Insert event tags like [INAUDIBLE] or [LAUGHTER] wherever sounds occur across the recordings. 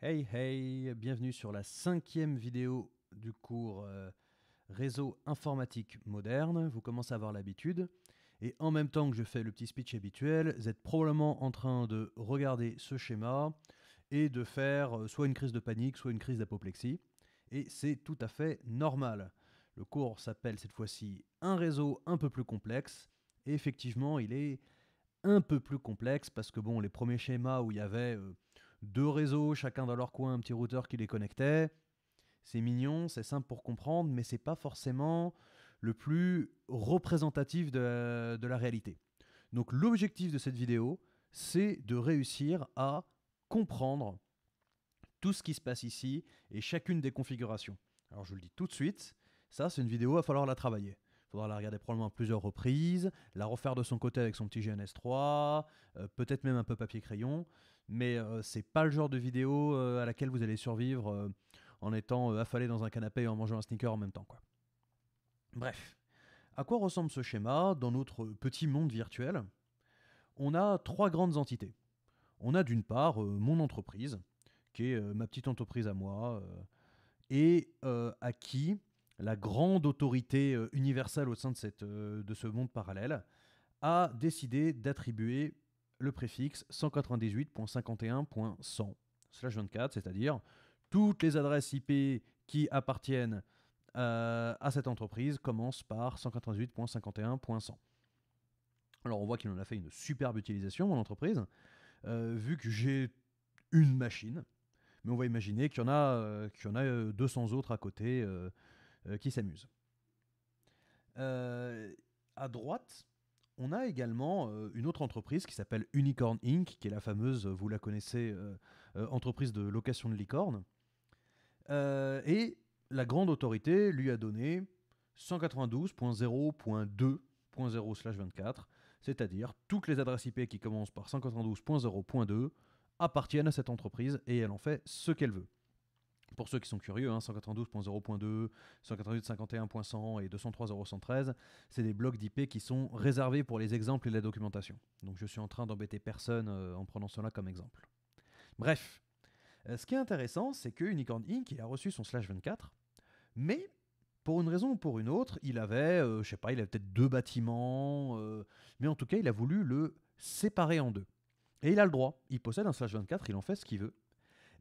Hey hey, bienvenue sur la cinquième vidéo du cours euh, Réseau informatique moderne. Vous commencez à avoir l'habitude. Et en même temps que je fais le petit speech habituel, vous êtes probablement en train de regarder ce schéma et de faire euh, soit une crise de panique, soit une crise d'apoplexie. Et c'est tout à fait normal. Le cours s'appelle cette fois-ci Un réseau un peu plus complexe. Et effectivement, il est un peu plus complexe parce que bon, les premiers schémas où il y avait euh, deux réseaux, chacun dans leur coin, un petit routeur qui les connectait, c'est mignon, c'est simple pour comprendre, mais c'est pas forcément le plus représentatif de, la réalité. Donc l'objectif de cette vidéo, c'est de réussir à comprendre tout ce qui se passe ici et chacune des configurations. Alors je le dis tout de suite, ça c'est une vidéo, il va falloir la travailler. Il faudra la regarder probablement à plusieurs reprises, la refaire de son côté avec son petit GNS3, euh, peut-être même un peu papier-crayon, mais euh, c'est pas le genre de vidéo euh, à laquelle vous allez survivre euh, en étant affalé dans un canapé et en mangeant un sneaker en même temps. Quoi. Bref, à quoi ressemble ce schéma dans notre petit monde virtuel? On a trois grandes entités. On a d'une part mon entreprise, qui est ma petite entreprise à moi, et à qui la grande autorité universelle au sein de, cette, de ce monde parallèle a décidé d'attribuer le préfixe 198.51.100 slash 24, c'est-à-dire toutes les adresses IP qui appartiennent euh, à cette entreprise commencent par 198.51.100. Alors on voit qu'il en a fait une superbe utilisation, mon entreprise, euh, vu que j'ai une machine, mais on va imaginer qu'il y en a, euh, qu'il y en a euh, 200 autres à côté qui s'amusent. À droite, on a également euh, une autre entreprise qui s'appelle Unicorn Inc., qui est la fameuse, vous la connaissez, euh, euh, entreprise de location de licorne. Euh, et la grande autorité lui a donné 192.0.2.0/24, c'est-à-dire toutes les adresses IP qui commencent par 192.0.2 appartiennent à cette entreprise et elle en fait ce qu'elle veut. Pour ceux qui sont curieux, hein, 192.0.2, 198.51.100 et 203.0.113, c'est des blocs d'IP qui sont réservés pour les exemples et la documentation. Donc je suis en train d'embêter personne euh, en prenant cela comme exemple. Bref, Euh, ce qui est intéressant, c'est que Unicorn Inc. a reçu son slash 24, mais pour une raison ou pour une autre, il avait, euh, je sais pas, il avait peut-être deux bâtiments, euh, mais en tout cas, il a voulu le séparer en deux. Et il a le droit. Il possède un slash 24, il en fait ce qu'il veut.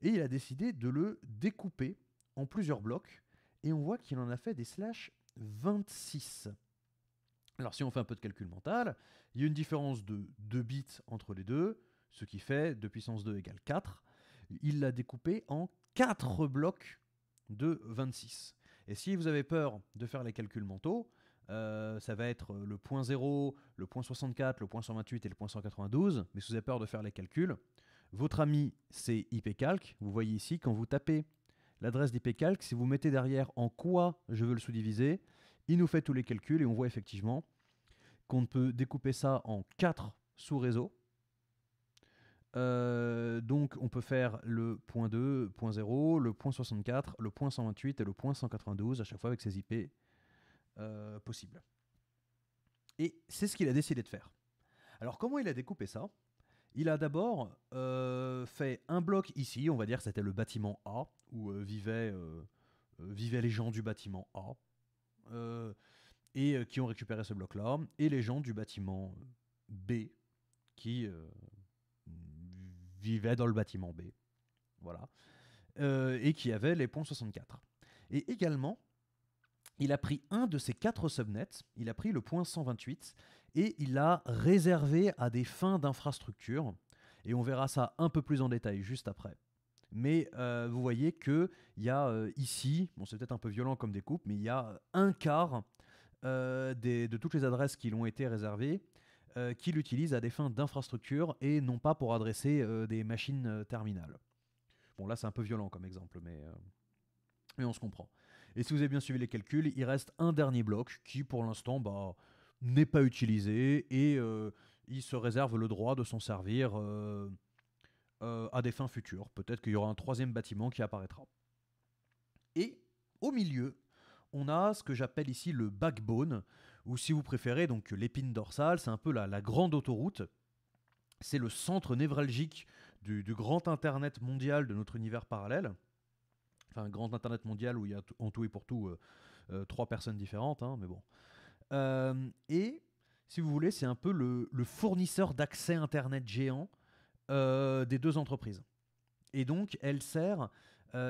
Et il a décidé de le découper en plusieurs blocs. Et on voit qu'il en a fait des slash 26. Alors si on fait un peu de calcul mental, il y a une différence de 2 bits entre les deux, ce qui fait 2 puissance 2 égale 4. Il l'a découpé en 4 blocs de 26. Et si vous avez peur de faire les calculs mentaux, euh, ça va être le point 0, le point 64, le point 128 et le point 192. Mais si vous avez peur de faire les calculs, votre ami c'est IPCalc. Vous voyez ici, quand vous tapez l'adresse d'IPCalc, si vous mettez derrière en quoi je veux le sous-diviser, il nous fait tous les calculs et on voit effectivement qu'on peut découper ça en 4 sous-réseaux. Euh, donc on peut faire le point 2, point 0, le point 64, le point 128 et le point 192 à chaque fois avec ces IP euh, possibles. Et c'est ce qu'il a décidé de faire. Alors comment il a découpé ça? Il a d'abord euh, fait un bloc ici, on va dire que c'était le bâtiment A, où euh, vivaient, euh, vivaient les gens du bâtiment A, et qui ont récupéré ce bloc-là, et les gens du bâtiment B, qui vivaient dans le bâtiment B. Voilà. Et qui avaient les points 64. Et également, il a pris un de ces quatre subnets, il a pris le point 128, et il l'a réservé à des fins d'infrastructure. Et on verra ça un peu plus en détail juste après. Mais euh, vous voyez qu'il y a euh, ici, bon c'est peut-être un peu violent comme découpe, mais il y a un quart euh, des- de toutes les adresses qui l'ont été réservées qui l'utilisent à des fins d'infrastructure et non pas pour adresser des machines terminales. Bon là c'est un peu violent comme exemple, mais, mais on se comprend. Et si vous avez bien suivi les calculs, il reste un dernier bloc qui pour l'instant bah, n'est pas utilisé et euh, il se réserve le droit de s'en servir euh, euh, à des fins futures. Peut-être qu'il y aura un troisième bâtiment qui apparaîtra. Et au milieu, on a ce que j'appelle ici le backbone, ou si vous préférez, donc l'épine dorsale, c'est un peu la, la grande autoroute. C'est le centre névralgique du, grand Internet mondial de notre univers parallèle. Enfin, grand Internet mondial où il y a en tout et pour tout trois personnes différentes, hein, mais bon. Et si vous voulez, c'est un peu le, fournisseur d'accès Internet géant des deux entreprises. Et donc, elle sert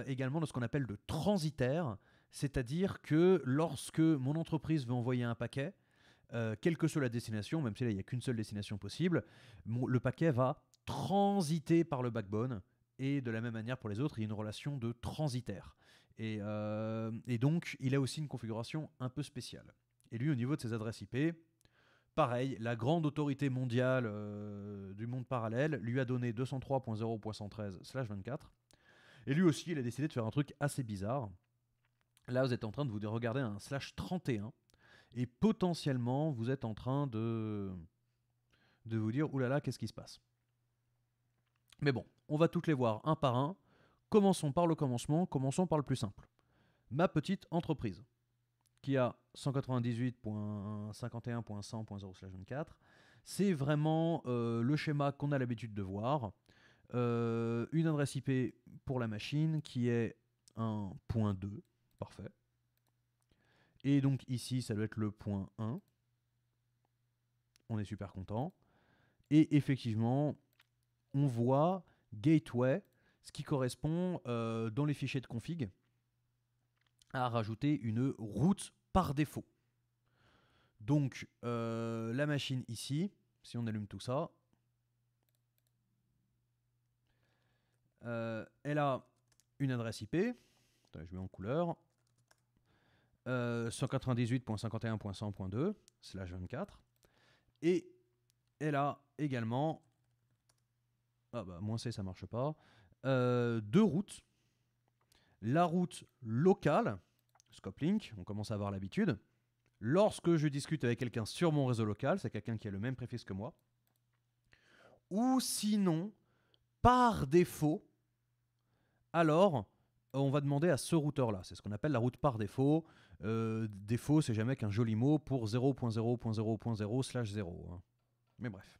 également de ce qu'on appelle de transitaire, c'est-à-dire que lorsque mon entreprise veut envoyer un paquet, quelle que soit la destination, même si là il n'y a qu'une seule destination possible, le paquet va transiter par le backbone. Et de la même manière pour les autres, il y a une relation de transitaire. Et donc, il a aussi une configuration un peu spéciale. Et lui, au niveau de ses adresses IP, pareil, la grande autorité mondiale euh, du monde parallèle lui a donné 203.0.113/24. Et lui aussi, il a décidé de faire un truc assez bizarre. Là, vous êtes en train de vous regarder un slash 31 et potentiellement, vous êtes en train de, de vous dire oulala, qu'est-ce qui se passe? Mais bon, on va toutes les voir un par un. Commençons par le commencement, commençons par le plus simple. Ma petite entreprise, qui a 198.51.100.0/24, c'est vraiment euh, le schéma qu'on a l'habitude de voir. Euh, une adresse IP pour la machine qui est un point 2, parfait. Et donc ici, ça doit être le point 1. On est super content. Et effectivement, on voit gateway, ce qui correspond euh, dans les fichiers de config à rajouter une route par défaut. Donc euh, la machine ici, si on allume tout ça, euh, elle a une adresse IP. Je mets en couleur. Euh, 198.51.100.2 slash 24 et elle a également ah bah moins C ça marche pas euh, deux routes la route locale scope link on commence à avoir l'habitude lorsque je discute avec quelqu'un sur mon réseau local c'est quelqu'un qui a le même préfixe que moi ou sinon par défaut alors on va demander à ce routeur là c'est ce qu'on appelle la route par défaut euh, défaut, c'est jamais qu'un joli mot pour 0.0.0.0 slash 0. hein. Mais bref.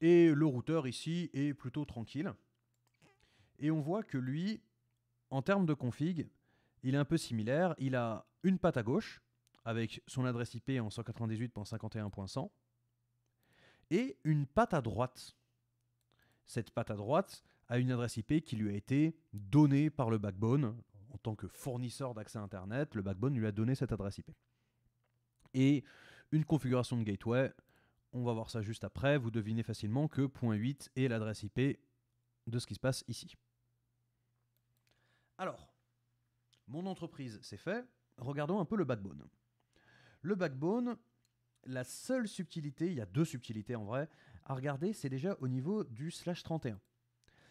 Et le routeur ici est plutôt tranquille. Et on voit que lui, en termes de config, il est un peu similaire. Il a une patte à gauche avec son adresse IP en 198.51.100 et une patte à droite. Cette patte à droite a une adresse IP qui lui a été donnée par le backbone en tant que fournisseur d'accès Internet, le backbone lui a donné cette adresse IP. Et une configuration de gateway, on va voir ça juste après, vous devinez facilement que .8 est l'adresse IP de ce qui se passe ici. Alors, mon entreprise, c'est fait. Regardons un peu le backbone. Le backbone, la seule subtilité, il y a deux subtilités en vrai, à regarder, c'est déjà au niveau du slash 31.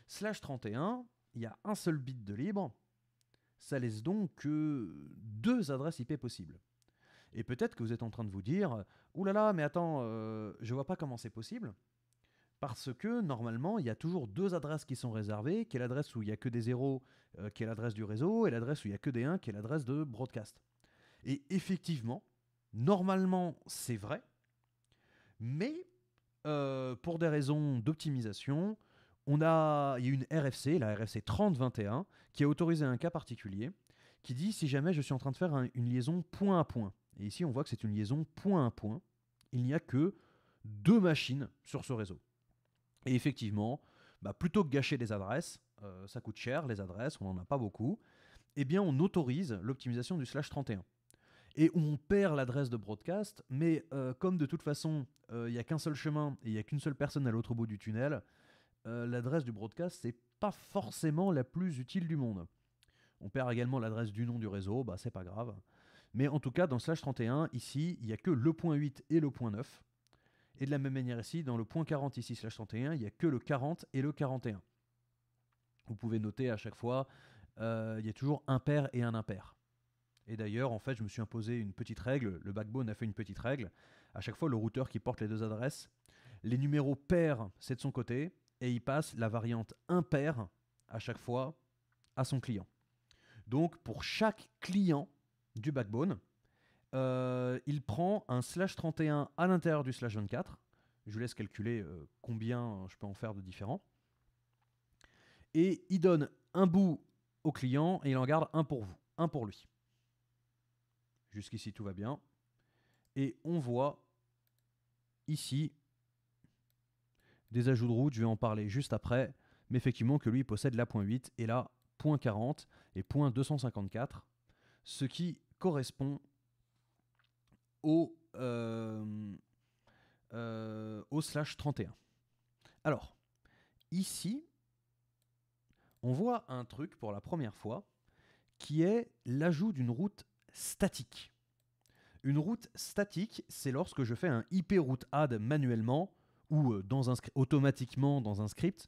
Slash 31, il y a un seul bit de libre, ça laisse donc que deux adresses IP possibles. Et peut-être que vous êtes en train de vous dire là, mais attends, euh, je vois pas comment c'est possible. Parce que normalement, il y a toujours deux adresses qui sont réservées, qui est l'adresse où il n'y a que des zéros, euh, qui est l'adresse du réseau, et l'adresse où il n'y a que des 1, qui est l'adresse de broadcast. Et effectivement, normalement, c'est vrai, mais euh, pour des raisons d'optimisation, on a, il y a une RFC, la RFC 3021, qui a autorisé un cas particulier qui dit si jamais je suis en train de faire un- une liaison point à point. Et ici, on voit que c'est une liaison point à point. Il n'y a que deux machines sur ce réseau. Et effectivement, bah, plutôt que gâcher des adresses, euh, ça coûte cher les adresses, on n'en a pas beaucoup, eh bien on autorise l'optimisation du slash 31. Et on perd l'adresse de broadcast, mais euh, comme de toute façon, euh, il n'y a qu'un seul chemin et il n'y a qu'une seule personne à l'autre bout du tunnel, l'adresse du broadcast, c'est pas forcément la plus utile du monde. On perd également l'adresse du nom du réseau, bah c'est pas grave. Mais en tout cas, dans slash 31, ici, il n'y a que le point 8 et le point 9. Et de la même manière ici, dans le point 40 ici, slash 31, il n'y a que le 40 et le 41. Vous pouvez noter à chaque fois, euh, il y a toujours un pair et un impair. Et d'ailleurs, en fait, je me suis imposé une petite règle, le backbone a fait une petite règle. À chaque fois, le routeur qui porte les deux adresses, les numéros pairs, c'est de son côté, et il passe la variante impair à chaque fois à son client. Donc, pour chaque client du backbone, euh, il prend un slash 31 à l'intérieur du slash 24. Je vous laisse calculer euh, combien je peux en faire de différents. Et il donne un bout au client et il en garde un pour vous, un pour lui. Jusqu'ici, tout va bien. Et on voit ici des ajouts de route, je vais en parler juste après, mais effectivement que lui possède la .8 et la .40 et .254, ce qui correspond au, euh, euh, au slash 31. Alors, ici, on voit un truc pour la première fois qui est l'ajout d'une route statique. Une route statique, c'est lorsque je fais un IP route add manuellement ou euh, dans un, automatiquement dans un script,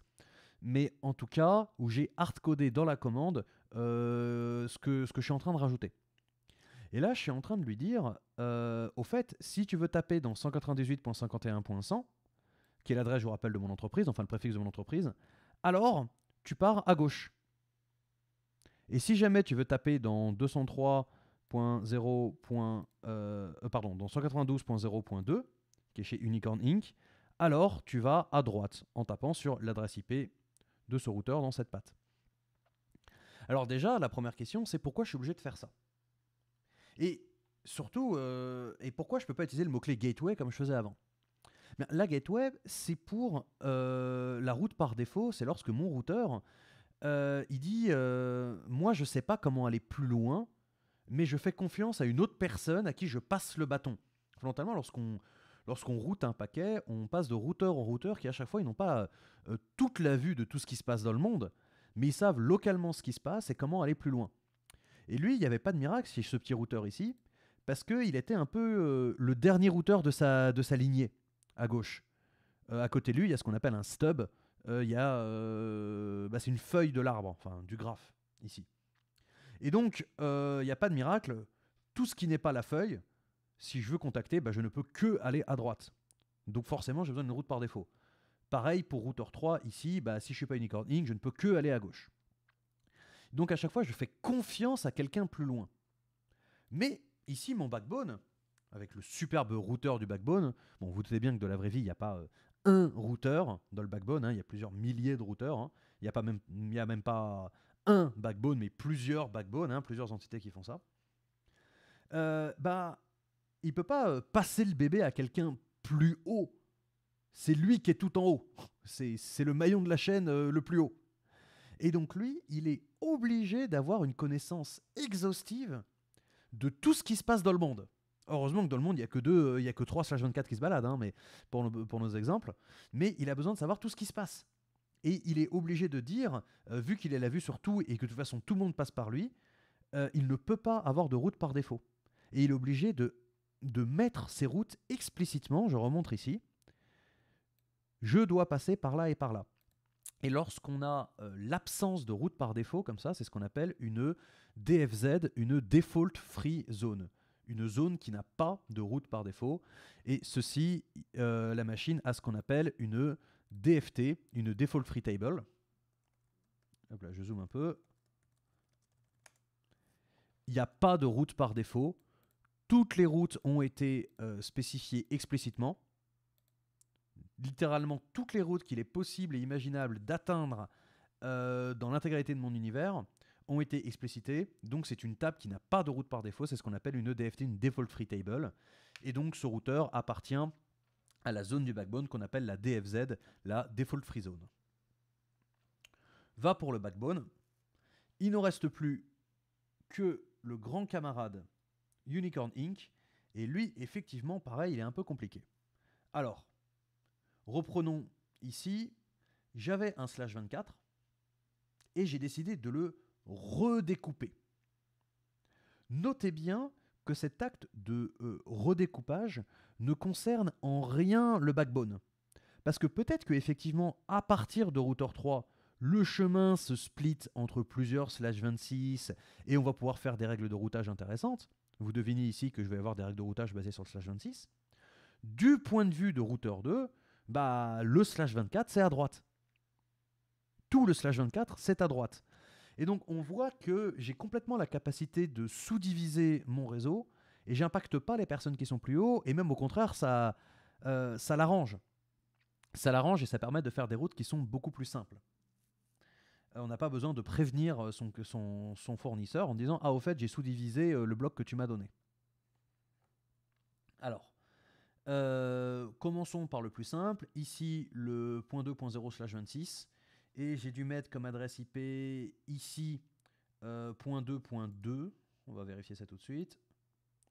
mais en tout cas où j'ai hardcodé dans la commande ce, que, ce que je suis en train de rajouter. Et là, je suis en train de lui dire, euh, au fait, si tu veux taper dans 198.51.100, qui est l'adresse, je vous rappelle, de mon entreprise, enfin le préfixe de mon entreprise, alors tu pars à gauche. Et si jamais tu veux taper dans 203.0. Euh, pardon, dans 192.0.2, qui est chez Unicorn Inc., alors tu vas à droite en tapant sur l'adresse IP de ce routeur dans cette patte. Alors déjà, la première question, c'est pourquoi je suis obligé de faire ça? Et surtout, euh, et pourquoi je ne peux pas utiliser le mot-clé gateway comme je faisais avant? La gateway, c'est pour euh, la route par défaut, c'est lorsque mon routeur, euh, il dit, moi je ne sais pas comment aller plus loin, mais je fais confiance à une autre personne à qui je passe le bâton. Fondamentalement, lorsqu'on lorsqu'on route un paquet, on passe de routeur en routeur qui à chaque fois ils n'ont pas toute la vue de tout ce qui se passe dans le monde, mais ils savent localement ce qui se passe et comment aller plus loin. Et lui, il n'y avait pas de miracle chez ce petit routeur ici, parce qu'il était un peu euh, le dernier routeur de sa, lignée, à gauche. Euh, à côté de lui, il y a ce qu'on appelle un stub, il y a, bah, c'est une feuille de l'arbre, enfin du graphe, ici. Et donc, il n'y a pas de miracle, tout ce qui n'est pas la feuille, si je veux contacter, bah, je ne peux que aller à droite. Donc forcément, j'ai besoin d'une route par défaut. Pareil pour routeur 3, ici, bah, si je ne suis pas Unicorn Inc., je ne peux que aller à gauche. Donc à chaque fois, je fais confiance à quelqu'un plus loin. Mais ici, mon backbone, avec le superbe routeur du backbone, bon, vous doutez bien que dans la vraie vie, il n'y a pas euh, un routeur dans le backbone, hein, il y a plusieurs milliers de routeurs. Hein. Il n'y a, même, a même pas un backbone, mais plusieurs backbones, hein, plusieurs entités qui font ça. Euh, bah, il peut pas euh, passer le bébé à quelqu'un plus haut. C'est lui qui est tout en haut. [LAUGHS] C'est le maillon de la chaîne euh, le plus haut. Et donc lui, il est obligé d'avoir une connaissance exhaustive de tout ce qui se passe dans le monde. Heureusement que dans le monde, il n'y a que deux, euh, il y a que 3 slash 24 qui se baladent, hein, mais pour, nos exemples. Mais il a besoin de savoir tout ce qui se passe. Et il est obligé de dire, vu qu'il est la vue sur tout et que de toute façon tout le monde passe par lui, il ne peut pas avoir de route par défaut. Et il est obligé de de mettre ces routes explicitement, je remontre ici, je dois passer par là et par là. Et lorsqu'on a euh, l'absence de route par défaut, comme ça, c'est ce qu'on appelle une DFZ, une Default Free Zone. Une zone qui n'a pas de route par défaut. Et ceci, euh, la machine a ce qu'on appelle une DFT, une Default Free Table. Je zoome un peu. Il n'y a pas de route par défaut. Toutes les routes ont été euh, spécifiées explicitement. Littéralement toutes les routes qu'il est possible et imaginable d'atteindre euh, dans l'intégralité de mon univers ont été explicitées. Donc c'est une table qui n'a pas de route par défaut. C'est ce qu'on appelle une EDFT, une Default Free Table. Et donc ce routeur appartient à la zone du backbone qu'on appelle la DFZ, la Default Free Zone. Va pour le backbone. Il ne reste plus que le grand camarade Unicorn Inc. Et lui, effectivement, pareil, il est un peu compliqué. Alors, reprenons ici. J'avais un slash 24 et j'ai décidé de le redécouper. Notez bien que cet acte de euh, redécoupage ne concerne en rien le backbone. Parce que peut-être que effectivement, à partir de routeur 3, le chemin se split entre plusieurs slash 26 et on va pouvoir faire des règles de routage intéressantes. Vous devinez ici que je vais avoir des règles de routage basées sur le slash 26. Du point de vue de routeur 2, bah, le slash 24, c'est à droite. Tout le slash 24, c'est à droite. Et donc, on voit que j'ai complètement la capacité de sous-diviser mon réseau et j'impacte pas les personnes qui sont plus haut, et même au contraire, ça, euh, ça l'arrange. ça l'arrange et ça permet de faire des routes qui sont beaucoup plus simples. Euh, on n'a pas besoin de prévenir euh, son, son, fournisseur en disant Ah, au fait, j'ai sous-divisé le bloc que tu m'as donné. Alors, commençons par le plus simple. Ici, le .2.0 26. Et j'ai dû mettre comme adresse IP ici .2.2. On va vérifier ça tout de suite.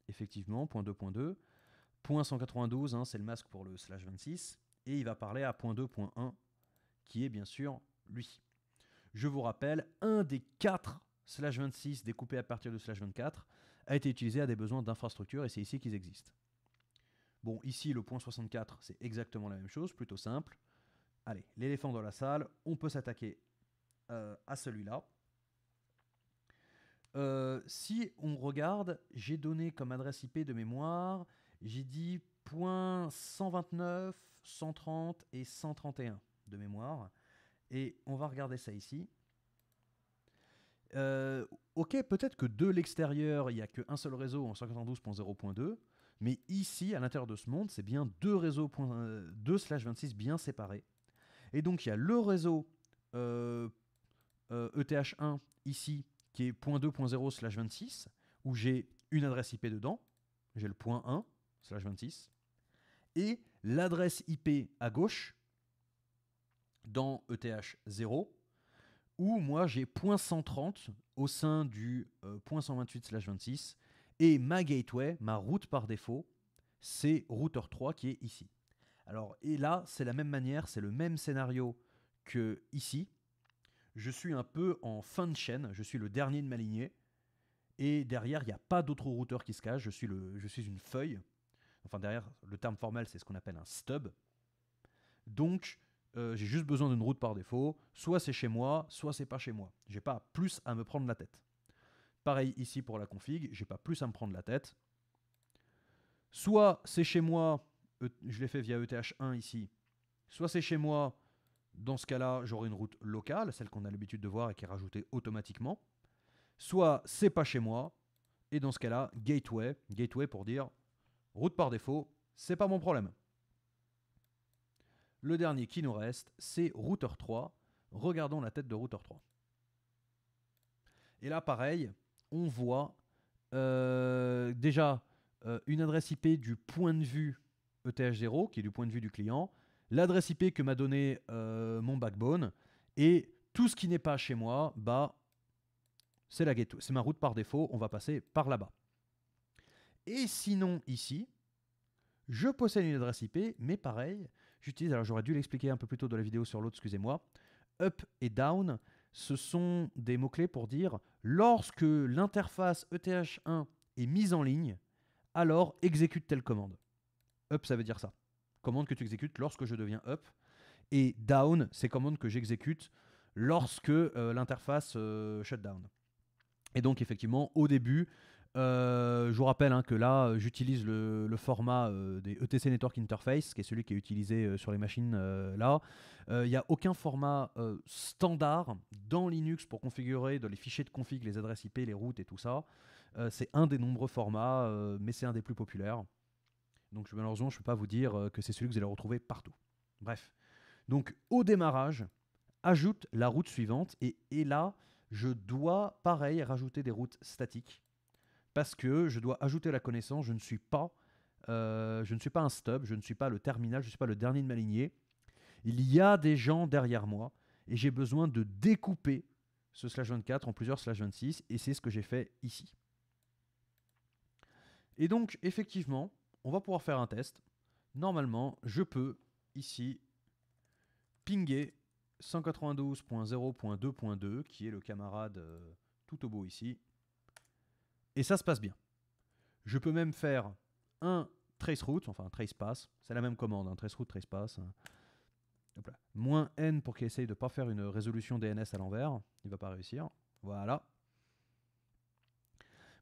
Effectivement, .2.2. .192, hein, c'est le masque pour le slash 26. Et il va parler à .2.1, qui est bien sûr lui. Je vous rappelle, un des quatre slash 26 découpés à partir de slash 24 a été utilisé à des besoins d'infrastructure et c'est ici qu'ils existent. Bon, ici, le point 64, c'est exactement la même chose, plutôt simple. Allez, l'éléphant dans la salle, on peut s'attaquer euh, à celui-là. Euh, si on regarde, j'ai donné comme adresse IP de mémoire, j'ai dit point 129, 130 et 131 de mémoire. Et on va regarder ça ici. Euh, ok, peut-être que de l'extérieur, il n'y a qu'un seul réseau en 192.0.2, mais ici, à l'intérieur de ce monde, c'est bien deux réseaux 2 slash 26 bien séparés. Et donc, il y a le réseau ETH1 euh, e ici, qui est .2.0 slash 26, où j'ai une adresse IP dedans, j'ai le point 1 slash 26, et l'adresse IP à gauche, dans ETH0, où moi j'ai .130 au sein du euh, .128/26 et ma gateway, ma route par défaut, c'est router 3 qui est ici. Alors et là, c'est la même manière, c'est le même scénario que ici. Je suis un peu en fin de chaîne, je suis le dernier de ma lignée et derrière, il n'y a pas d'autre routeur qui se cache, je suis, une feuille. Enfin derrière, le terme formel, c'est ce qu'on appelle un stub. Donc euh, j'ai juste besoin d'une route par défaut. Soit c'est chez moi, soit c'est pas chez moi. J'ai pas plus à me prendre la tête. Pareil ici pour la config, j'ai pas plus à me prendre la tête. Soit c'est chez moi, e, je l'ai fait via ETH1 ici. Soit c'est chez moi, dans ce cas-là, j'aurai une route locale, celle qu'on a l'habitude de voir et qui est rajoutée automatiquement. Soit c'est pas chez moi, et dans ce cas-là, gateway, gateway pour dire route par défaut, c'est pas mon problème. Le dernier qui nous reste, c'est router 3. Regardons la tête de router 3. Et là, pareil, on voit euh, déjà euh, une adresse IP du point de vue ETH0, qui est du point de vue du client, l'adresse IP que m'a donné euh, mon backbone, et tout ce qui n'est pas chez moi, bah, c'est la gateway, c'est ma route par défaut, on va passer par là-bas. Et sinon, ici, je possède une adresse IP, mais pareil, j'utilise, alors j'aurais dû l'expliquer un peu plus tôt dans la vidéo sur l'autre, excusez-moi, up et down, ce sont des mots-clés pour dire lorsque l'interface ETH1 est mise en ligne, alors exécute telle commande. Up, ça veut dire ça. Commande que tu exécutes lorsque je deviens up. Et down, c'est commande que j'exécute lorsque euh, l'interface euh, shut down. Et donc effectivement, au début, euh, je vous rappelle hein, que là, j'utilise le, format euh, des ETC Network Interface, qui est celui qui est utilisé euh, sur les machines là. Il n'y a aucun format standard dans Linux pour configurer dans les fichiers de config les adresses IP, les routes et tout ça. c'est un des nombreux formats, mais c'est un des plus populaires. Donc malheureusement, je ne peux pas vous dire que c'est celui que vous allez retrouver partout. Bref. Donc au démarrage, ajoute la route suivante et là, je dois, pareil, rajouter des routes statiques parce que je dois ajouter la connaissance. Je ne suis pas, euh, je ne suis pas un stub, je ne suis pas le terminal, je ne suis pas le dernier de ma lignée. Il y a des gens derrière moi et j'ai besoin de découper ce slash 24 en plusieurs slash 26 et c'est ce que j'ai fait ici. Et donc effectivement, on va pouvoir faire un test. Normalement, je peux ici pinguer 192.0.2.2 qui est le camarade euh, tout au beau ici et ça se passe bien. Je peux même faire un traceroute, enfin un tracepass, c'est la même commande, un hein, traceroute, tracepass. Hein. Moins n pour qu'il essaye de ne pas faire une résolution DNS à l'envers, il ne va pas réussir. Voilà.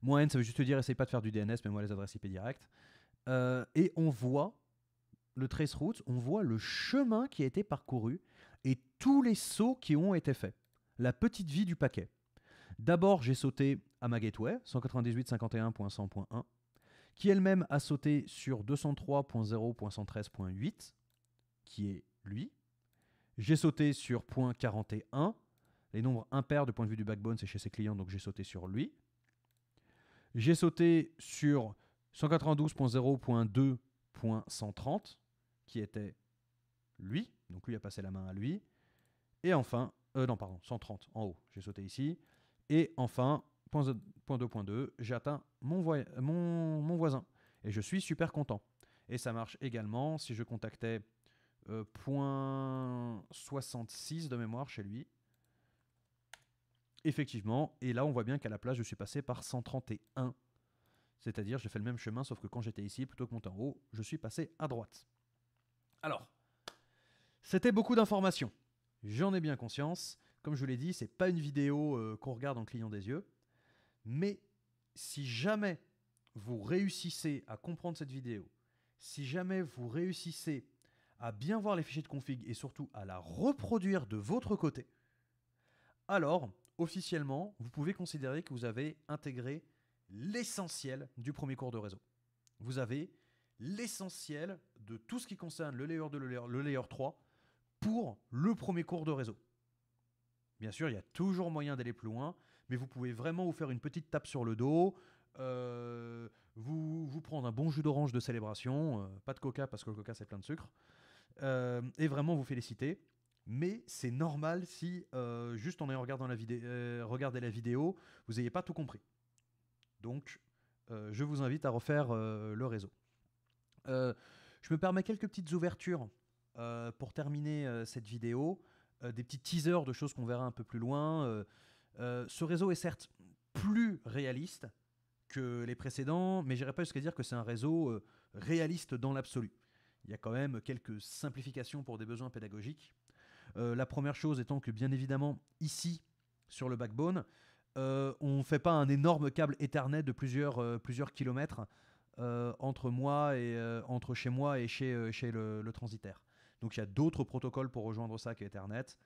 Moins n, ça veut juste dire essaye pas de faire du DNS, mais moi les adresses IP directes. Euh, et on voit le traceroute, on voit le chemin qui a été parcouru et tous les sauts qui ont été faits. La petite vie du paquet. D'abord, j'ai sauté à ma gateway, 198.51.100.1, qui elle-même a sauté sur 203.0.113.8, qui est lui. J'ai sauté sur point 41. Les nombres impairs du point de vue du backbone, c'est chez ses clients, donc j'ai sauté sur lui. J'ai sauté sur 192.0.2.130, qui était lui. Donc lui a passé la main à lui. Et enfin, euh, non, pardon, 130 en haut. J'ai sauté ici. Et enfin, point 2.2, j'ai atteint mon, mon, mon, voisin. Et je suis super content. Et ça marche également si je contactais euh, point 66 de mémoire chez lui. Effectivement, et là on voit bien qu'à la place je suis passé par 131. C'est-à-dire j'ai fait le même chemin sauf que quand j'étais ici, plutôt que monter en haut, je suis passé à droite. Alors, c'était beaucoup d'informations. J'en ai bien conscience. Comme je l'ai dit, c'est pas une vidéo euh, qu'on regarde en clignant des yeux. Mais si jamais vous réussissez à comprendre cette vidéo, si jamais vous réussissez à bien voir les fichiers de config et surtout à la reproduire de votre côté, alors officiellement, vous pouvez considérer que vous avez intégré l'essentiel du premier cours de réseau. Vous avez l'essentiel de tout ce qui concerne le layer 2, le layer, le layer 3 pour le premier cours de réseau. Bien sûr, il y a toujours moyen d'aller plus loin, mais vous pouvez vraiment vous faire une petite tape sur le dos, euh, vous, prendre un bon jus d'orange de célébration, euh, pas de coca parce que le coca c'est plein de sucre, euh, et vraiment vous féliciter. Mais c'est normal si, juste en ayant regardé la, vidéo, regardé la vidéo, vous n'ayez pas tout compris. Donc, je vous invite à refaire le réseau. je me permets quelques petites ouvertures pour terminer cette vidéo. Des petits teasers de choses qu'on verra un peu plus loin. ce réseau est certes plus réaliste, que les précédents, mais j'irai pas jusqu'à dire que c'est un réseau euh, réaliste dans l'absolu. Il y a quand même quelques simplifications pour des besoins pédagogiques. Euh, la première chose étant que bien évidemment, ici, sur le backbone, euh, on ne fait pas un énorme câble Ethernet de plusieurs, kilomètres entre moi et entre chez moi et chez, chez le, transitaire. Donc il y a d'autres protocoles pour rejoindre ça qu'Ethernet.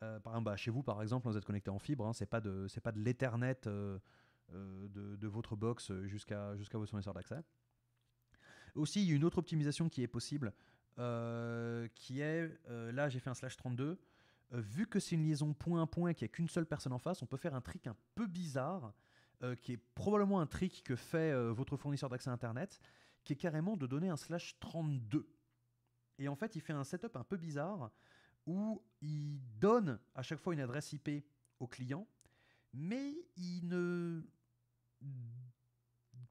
par exemple, bah, chez vous, par exemple, vous êtes connecté en fibre, hein, c'est pas de l'Ethernet euh, de, votre box jusqu'à jusqu'à votre fournisseur d'accès. Aussi, il y a une autre optimisation qui est possible, euh, qui est, euh, là j'ai fait un slash 32, vu que c'est une liaison point à point et qu'il n'y a qu'une seule personne en face, on peut faire un trick un peu bizarre, qui est probablement un trick que fait votre fournisseur d'accès Internet, qui est carrément de donner un slash 32. Et en fait, il fait un setup un peu bizarre, où il donne à chaque fois une adresse IP au client, mais il ne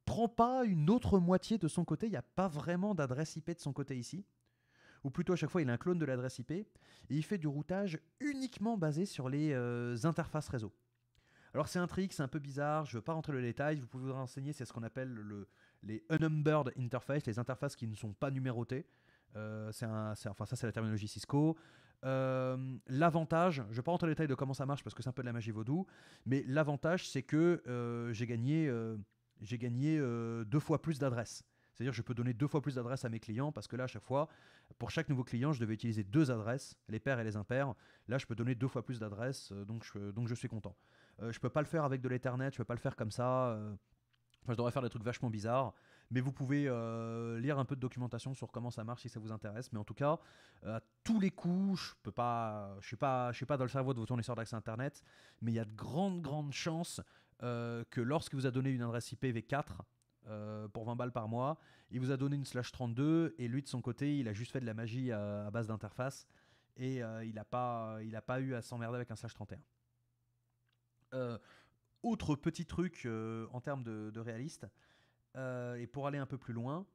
prend pas une autre moitié de son côté. Il n'y a pas vraiment d'adresse IP de son côté ici. Ou plutôt à chaque fois il a un clone de l'adresse IP. Et il fait du routage uniquement basé sur les euh, interfaces réseau. Alors c'est un trick, c'est un peu bizarre, je ne veux pas rentrer dans le détail, vous pouvez vous renseigner, c'est ce qu'on appelle le, les unnumbered interfaces, les interfaces qui ne sont pas numérotées. Euh, c'est enfin ça c'est la terminologie Cisco. Euh, l'avantage, je ne vais pas rentrer dans le détail de comment ça marche parce que c'est un peu de la magie vaudou, mais l'avantage c'est que euh, j'ai gagné, j'ai gagné deux fois plus d'adresses. C'est-à-dire je peux donner deux fois plus d'adresses à mes clients parce que là, à chaque fois, pour chaque nouveau client, je devais utiliser deux adresses, les pairs et les impairs. Là, je peux donner deux fois plus d'adresses, donc, je, donc je suis content. je ne peux pas le faire avec de l'Ethernet, je ne peux pas le faire comme ça. Enfin, je devrais faire des trucs vachement bizarres. Mais vous pouvez euh, lire un peu de documentation sur comment ça marche si ça vous intéresse. Mais en tout cas, euh, à tous les coups, je peux pas, je suis pas, suis pas dans le cerveau de vos fournisseurs d'accès Internet, mais il y a de grandes, grandes chances euh, que lorsque vous a donné une adresse IPv4 pour 20 balles par mois, il vous a donné une slash 32 et lui de son côté, il a juste fait de la magie à, base d'interface et il n'a pas, pas eu à s'emmerder avec un slash 31. autre petit truc en termes de, de réaliste, euh, et pour aller un peu plus loin,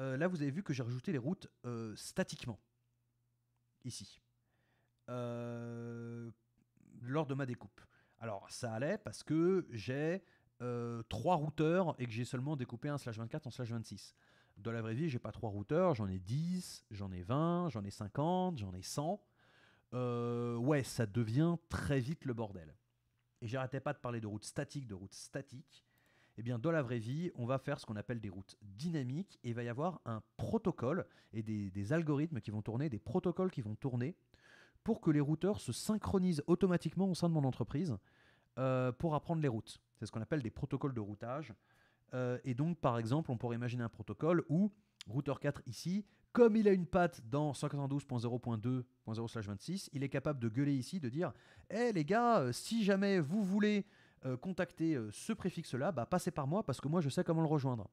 euh, là vous avez vu que j'ai rajouté les routes euh, statiquement. Ici. lors de ma découpe. Alors ça allait parce que j'ai trois routeurs et que j'ai seulement découpé un slash 24 en slash 26. Dans la vraie vie, j'ai pas trois routeurs, j'en ai 10, j'en ai 20, j'en ai 50, j'en ai 100. ouais, ça devient très vite le bordel. Et j'arrêtais pas de parler de routes statiques, de routes statiques. Eh bien, dans la vraie vie, on va faire ce qu'on appelle des routes dynamiques et il va y avoir un protocole et des, algorithmes qui vont tourner, des protocoles qui vont tourner pour que les routeurs se synchronisent automatiquement au sein de mon entreprise euh, pour apprendre les routes. C'est ce qu'on appelle des protocoles de routage. Euh, et donc, par exemple, on pourrait imaginer un protocole où routeur 4 ici Comme il a une patte dans 192.0.2.0/26, il est capable de gueuler ici, de dire Eh les gars, euh, si jamais vous voulez euh, contacter euh, ce préfixe-là, bah, passez par moi parce que moi je sais comment le rejoindre.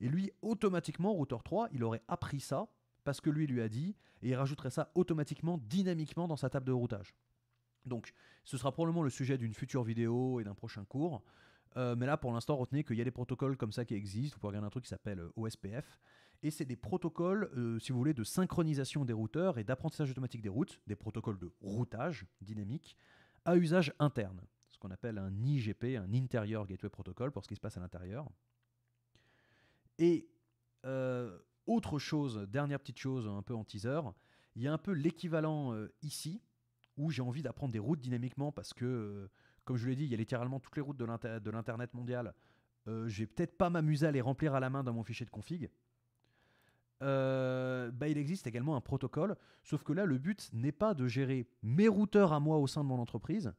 Et lui, automatiquement, routeur 3, il aurait appris ça parce que lui lui a dit, et il rajouterait ça automatiquement, dynamiquement dans sa table de routage. Donc, ce sera probablement le sujet d'une future vidéo et d'un prochain cours. Euh, mais là, pour l'instant, retenez qu'il y a des protocoles comme ça qui existent. Vous pouvez regarder un truc qui s'appelle OSPF. Et c'est des protocoles, si vous voulez, de synchronisation des routeurs et d'apprentissage automatique des routes, des protocoles de routage dynamique à usage interne. Qu'on appelle un IGP, un Interior Gateway Protocol, pour ce qui se passe à l'intérieur. Et autre chose, dernière petite chose, un peu en teaser, il y a un peu l'équivalent ici, où j'ai envie d'apprendre des routes dynamiquement parce que comme je l'ai dit, il y a littéralement toutes les routes de l'Internet mondial. Euh, je vais peut-être pas m'amuser à les remplir à la main dans mon fichier de config. Euh, bah, il existe également un protocole, sauf que là, le but n'est pas de gérer mes routeurs à moi au sein de mon entreprise,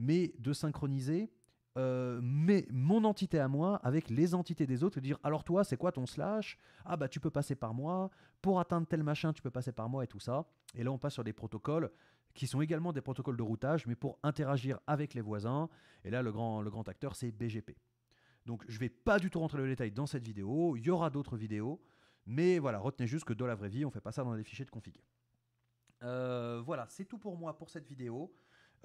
mais de synchroniser euh, mon entité à moi avec les entités des autres et dire alors toi c'est quoi ton slash? Ah bah tu peux passer par moi pour atteindre tel machin tu peux passer par moi et tout ça et là on passe sur des protocoles qui sont également des protocoles de routage, mais pour interagir avec les voisins. Et là, le grand, acteur, c'est BGP. Donc, je ne vais pas du tout rentrer dans le détail dans cette vidéo. Il y aura d'autres vidéos. Mais voilà, retenez juste que dans la vraie vie, on fait pas ça dans des fichiers de config. Euh, voilà, c'est tout pour moi pour cette vidéo.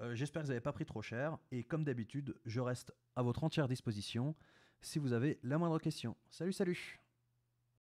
Euh, j'espère que vous n'avez pas pris trop cher. Et comme d'habitude, je reste à votre entière disposition si vous avez la moindre question. Salut, salut